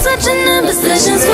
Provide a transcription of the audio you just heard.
such an imposition.